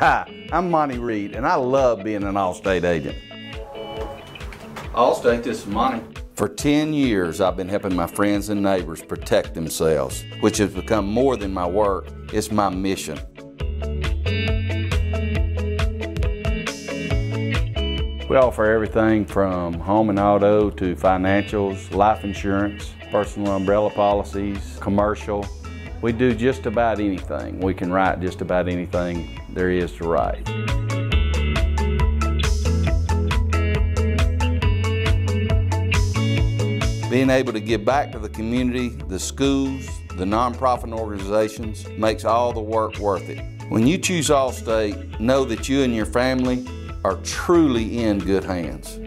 Hi, I'm Monty Reed, and I love being an Allstate agent. Allstate, this is Monty. For 10 years, I've been helping my friends and neighbors protect themselves, which has become more than my work, it's my mission. We offer everything from home and auto to financials, life insurance, personal umbrella policies, commercial. We do just about anything. We can write just about anything there is to write. Being able to give back to the community, the schools, the nonprofit organizations makes all the work worth it. When you choose Allstate, know that you and your family are truly in good hands.